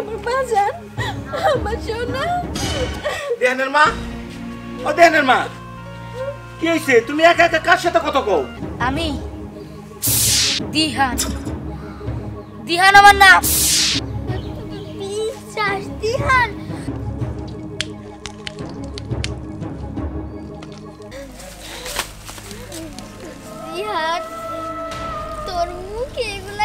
আমার বাজান আমার সোনা দেহানের মা? ও দেহানের মা। কি হয়েছে তুমি একা একা কার সাথে কত কও? আমি দিহান। দিহান আমার নাম। বিশ্বাস দিহান তোর মুখে এগুলা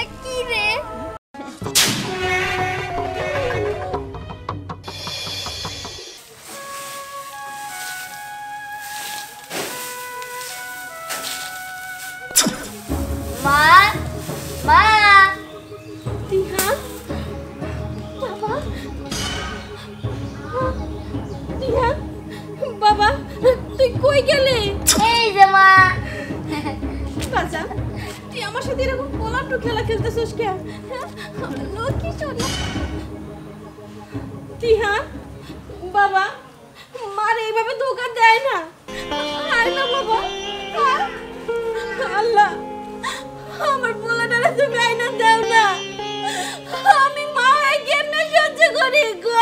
আমার সাথে এরকম পোলাটু খেলা খেলতেছিস কে? হ্যাঁ? লক্ষ্মী সোনা দিহান বাবা, মার এইভাবে ধোকা দেয় না। আয় না, বাবা। আল্লাহ, আমার পোলাটারে তুমি আইনা দাও না। আমি মা হয়ে কেমনে সহ্য করি গো?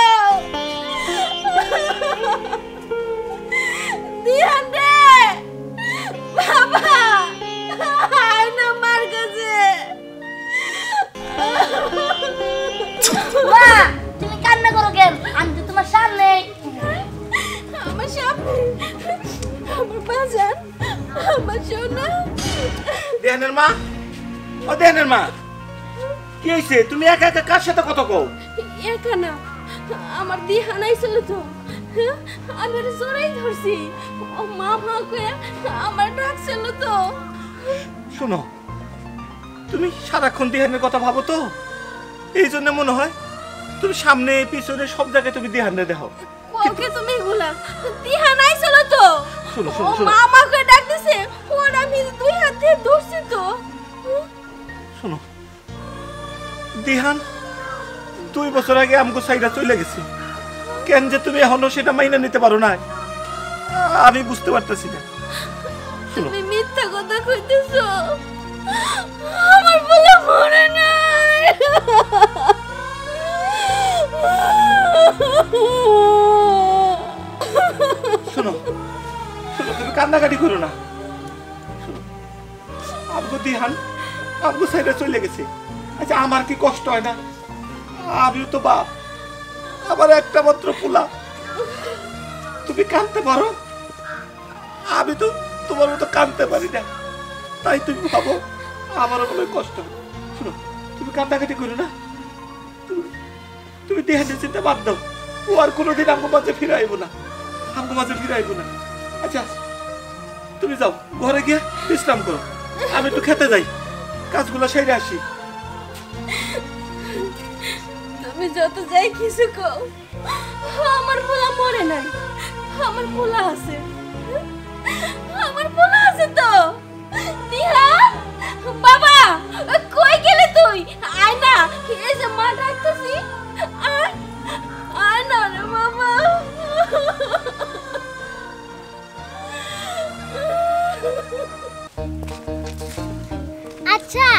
মা? ও দেহানের মা। কি হয়েছে তুমি একা একা কার সাথে কত কও? একা না। আমার দিহানাই ছিল তো। হ্যাঁ? আমি ওরে জোরাই ধরছি। ও মা মা কয়ে আমার ডাকছিল তো। শোনো তুমি সারাক্ষণ দেহানের কথা ভাবো তো। এই জন্য মনে হয় তুমি সামনে পিছনে সব জায়গায় তুমি দেহানে দেখো। ওকে তুমি এগুলা? দিহানাই ছিল তো। শোনো, শোনো, শোনো। মা মা কয়ে ডাকতেছে ওর আমি দুই হাত দিয়ে ধরছি তো। শোনো দিহান দুই বছর আগে আমগো সাইডা চলে গেছে। কেন যে তুমি এখনও সেটা মাইনা নিতে পারো না আমি বুঝতে পারতেছি না। তুমি মিথ্যা কথা কইতেছো। আমার বলে মরে শোনো শোনো তুমি কান্নাকাটি করো না। আমগো দিহান আমগো সাইডে চলে গেছে। আচ্ছা আমার কি কষ্ট হয় না? আমিও তো বাপ। আমার একটা মাত্র পোলা। তুমি কাঁদতে পারো? আমি তো তোমার মতো কাঁদতে পারি না। তাই তুমি ভাবো, আমারও মনে কষ্ট। শোনো, তুমি কান্নাকাটি করো না। তুমি- দেহানের চিন্তা বাদ দাও ও আর কোনোদিন আমগো মাঝে ফিরে আইবো না। আমগো মাঝে ফিরে আইবো না। আচ্ছা তুমি যাও, ঘরে গিয়ে বিশ্রাম করো। আমি একটু খেতে যাই। কাজগুলো সেরে আসি। তুমি যত যাই কিছু কও, আমার পোলা মরে নাই। আমার পোলা আছে। আমার পোলা আছে তো। দিহা বাবা, কই গেলে তুই? আয় না এই যে মা ডাকতেছি। আচ্ছা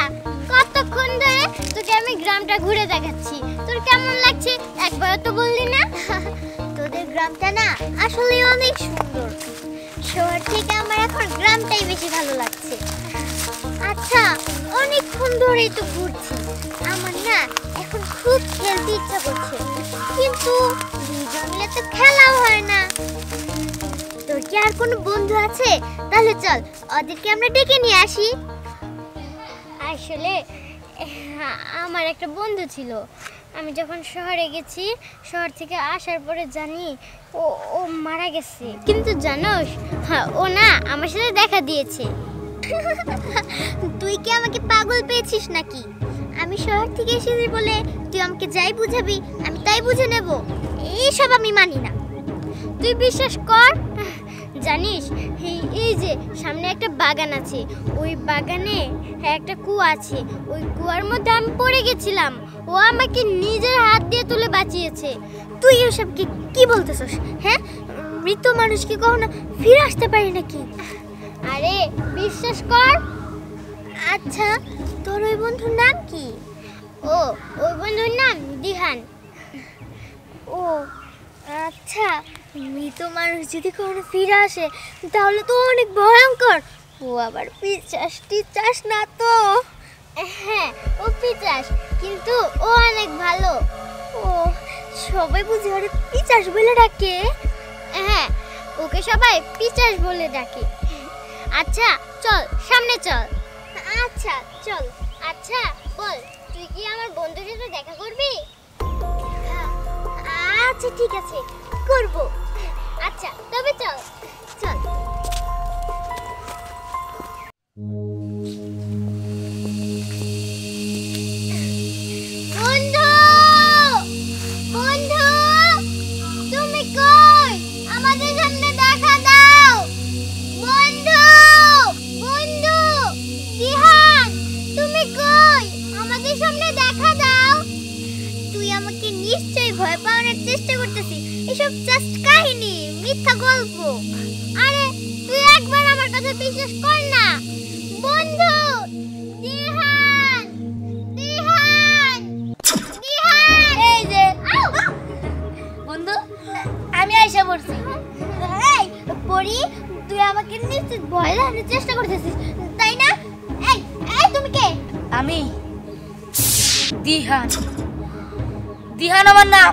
কতক্ষণ ধরে তোকে আমি গ্রামটা ঘুরে দেখাচ্ছি? তোর কেমন লাগছে? একবারও তো বললি না? তোদের গ্রামটা না আসলে অনেক সুন্দর। শহর থেকে আমার এখন গ্রামটাই বেশি ভালো লাগছে। আচ্ছা অনেকক্ষণ ধরেই তো ঘুরছি। আমার না এখন খুব খেলতে ইচ্ছা করছে। কিন্তু দুজন তো খেলাও হয় না। তোর কি আর কোনো বন্ধু আছে? তাহলে চল, ওদেরকে আমরা ডেকে নিয়ে আসি। আসলে, আমার একটা বন্ধু ছিল। আমি যখন শহরে গেছি, শহর থেকে আসার পরে জানি ও ও মারা গেছে। কিন্তু জানোস হ্যাঁ ও না, আমার সাথে দেখা দিয়েছে। তুই কি আমাকে পাগল পেয়েছিস নাকি? আমি শহর থেকে এসেছি বলে তুই আমাকে যাই বুঝাবি, আমি তাই বুঝে নেব। এইসব আমি মানি না। তুই বিশ্বাস কর জানিস? এই যে, সামনে একটা বাগান আছে। ওই বাগানে একটা কুয়া আছে। ওই কুয়ার মধ্যে আমি পড়ে গেছিলাম। ও আমাকে নিজের হাত দিয়ে তুলে বাঁচিয়েছে। তুই ওসব কি কি বলতেছস? হ্যাঁ? মৃত মানুষ কি কখনো ফিরে আসতে পারে নাকি? আরে, বিশ্বাস কর। আচ্ছা তোর ওই বন্ধুর নাম কি? ও, ওই বন্ধুর নাম দিহান। ও আচ্ছা। মৃত মানুষ যদি কখনো ফিরে আসে তাহলে তো অনেক ভয়ঙ্কর। ও আবার পিচাস টিচাস না তো? হ্যাঁ ও পিচাস কিন্তু ও অনেক ভালো। ও সবাই বুঝি ওরে পিচাস বলে ডাকে? হ্যাঁ ওকে সবাই পিচাস বলে ডাকে। আচ্ছা চল সামনে চল। আচ্ছা চল। আচ্ছা বল তুই কি আমার বন্ধুর সাথে দেখা করবি? হ্যাঁ, আচ্ছা ঠিক আছে করব। আচ্ছা তবে চল চল। সামনে দেখা ভয় পাওয়ানোর চেষ্টা করতেছি। এসব জাস্ট কাহিনী, মিথ্যা গল্প। আরে, তুই একবার আমার কথা বিশ্বাস কর না। বন্ধু এই যে বন্ধু, আমি আয়সা পড়ছি। এই, পড়ি, তুই আমাকে নিশ্চিত ভয় দেখানোর চেষ্টা করতেছিস, তাই না? এই এই, তুমি কে? আমি দিহান। দিহান। আমার নাম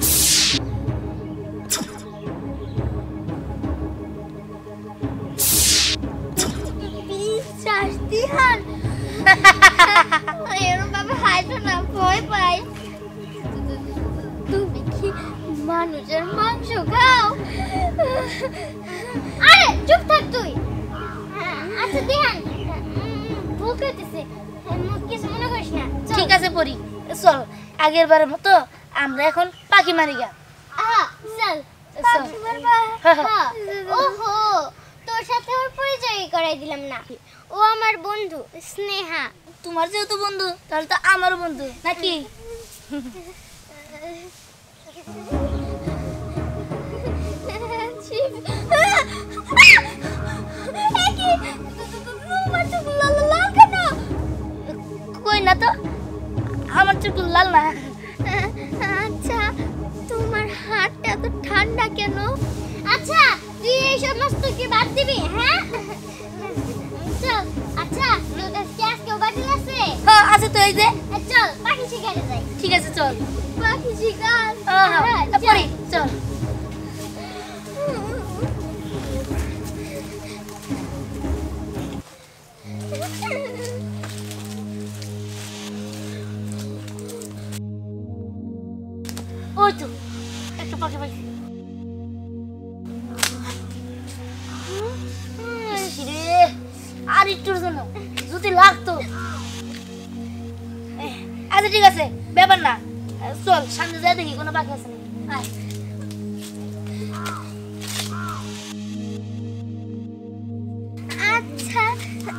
দিহান ভাবে না ভয় পাই। তুমি কি মানুষের মাংস খাও? আরে চুপ থাক তুই। আচ্ছা দিহান। ভুল করতেছে। কিছু মনে করিস না। ঠিক আছে পরি চল আগের বারের মতো আমরা এখন পাখি মারি গা। হ্যাঁ। ওহো তোর সাথে ওর পরিচয় করাই দিলাম না। ও আমার বন্ধু স্নেহা। তোমার যেহেতু বন্ধু তাহলে তো আমারও বন্ধু নাকি? হ্যাঁ হ্যাঁ ওই তো একটা পাখি পাখি আর একটুর আচ্ছা ঠিক আছে ব্যাপার না। চল সামনে যাই দেখি কোনো পাখি আছে নাকি? আচ্ছা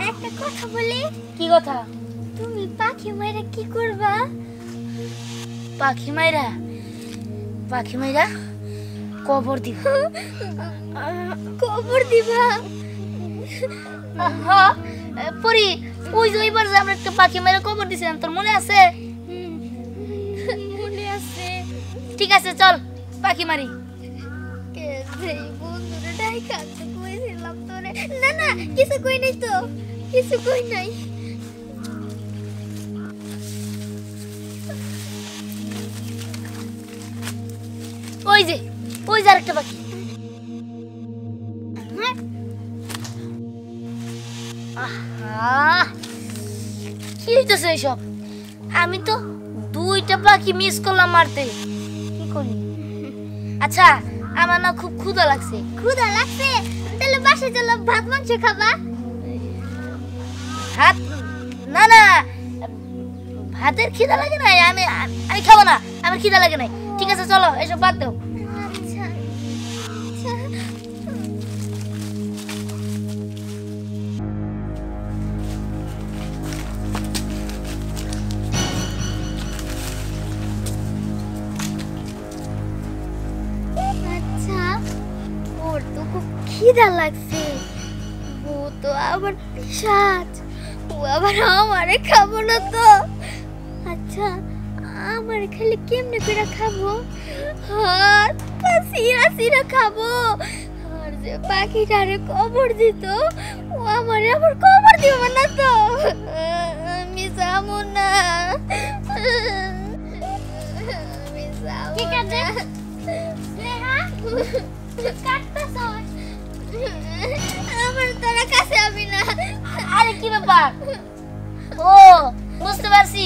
একটা কথা বলি। কি কথা? তুমি পাখি মাইরা কি করবা? পাখি মাইরা? পাখি মাইরা কবর দিব। কবর দিবা? হ্যাঁ পরি ওই যে ওইবার যে আমরা একটা পাখি মাইরা কবর দিছিলাম তোর মনে আছে? ঠিক আছে চল পাখি মারি। না না কিছু কই নাই তো কিছু কই নাই। ওই যে ওই যে আরেকটা পাখি। আহা কি হইতেছে এইসব আমি তো দুইটা পাখি মিস করলাম মারতে। করি। আচ্ছা আমার না খুব ক্ষুধা লাগছে। ক্ষুধা লাগছে? তাহলে বাসে চলো ভাত মাংস খাবা। ভাত? না না ভাতের খিদা লাগে নাই আমি আমি খাব না আমার খিদা লাগে নাই। ঠিক আছে চলো এসব বাদ দাও। আচ্ছা আচ্ছা। খিদা লাগছে। ও তো আবার পিসাজ ও আবার আমারে খাব না তো। আচ্ছা আমার খালি কেমনে করে খাব? হাত সিরা সিরা খাব। আর যে পাখিটারে কবর দিত ও আমারে আবার কবর দিব না তো। আমি যাব না। ঠিক আছে আমার তোরা কাছে আমি না। আরে কি ব্যাপার? ও বুঝতে পারছি।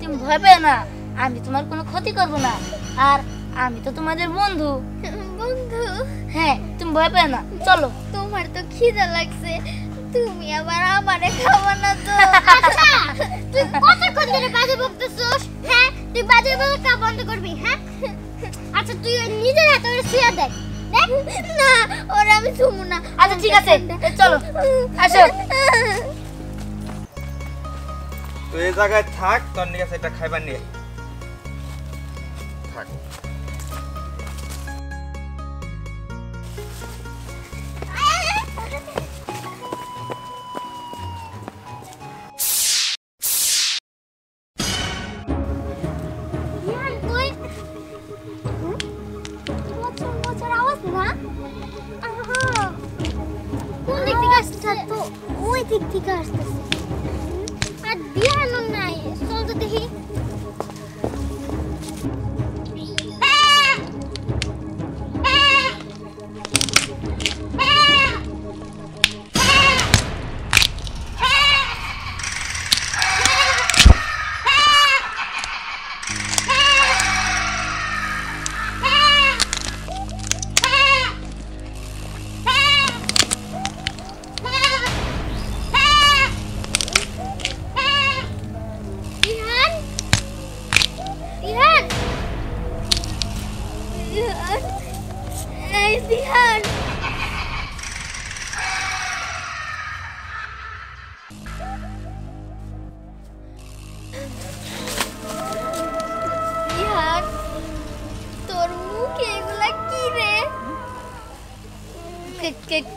তুমি ভয় পেও না আমি তোমার কোনো ক্ষতি করব না। আর আমি তো তোমাদের বন্ধু। বন্ধু? হ্যাঁ তুমি ভয় পেও না চলো। তোমার তো খিদা লাগছে তুমি আবার আমারে খাব না তো। আচ্ছা তুই কতক্ষণ ধরে বাজে বকতেছস হ্যাঁ তুই বাজে বকা বন্ধ করবি হ্যাঁ? আচ্ছা তুই নিজের হাতে শুয়ে দেখ। না ওরে আমি ছুমু না। আচ্ছা ঠিক আছে এ, চলো আসো। তো এই জায়গায় থাক তোর নিয়ে সেটা খাইবার নিয়ে থাক। থেকে আসতেছে আর দিয়ানো নাই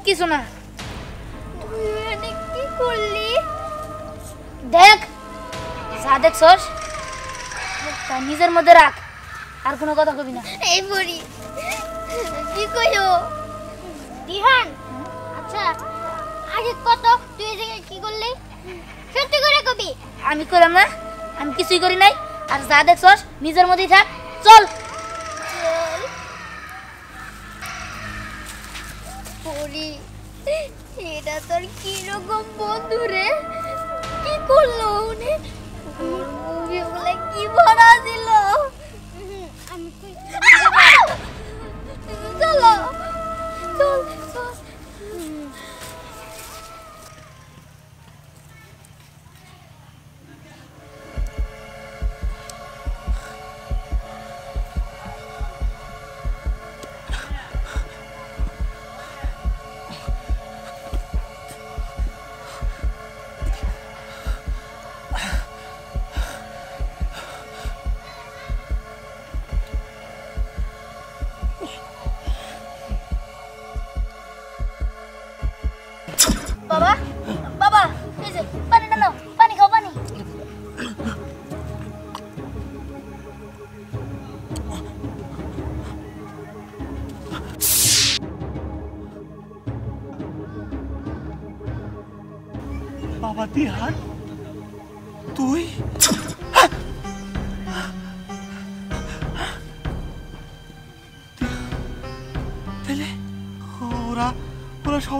কিছু না তুই এখানে কি করলি? দেখ যা দেখছস নিজের মধ্যে রাখ আর কোনো কথা কবি না। এই বুড়ি কি কইও দিহান আচ্ছা আগে কত তুই জায়গায় কি করলি? সত্যি করে কবি? আমি করলাম না আমি কিছুই করি নাই আর যা দেখছস নিজের মধ্যেই থাক চল। এটা তোর কি রকম বন্ধু রে? কি করল উনি? ওগুলা কি ভরা দিল? আমি চলো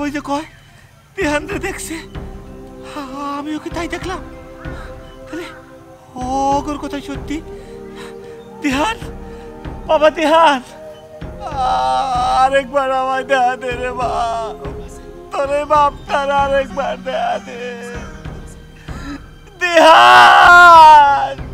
সবাই যে কয় দিহান দেখছে। আ- আমি ওকে তাই দেখলাম। তাহলে ওগর কথাই সত্যি। দিহান বাবা দিহান আরেকবার আমায় দেয়া দে রে বাপ তোরে বাপ তার আরেকবার দেয়া দে। দেহা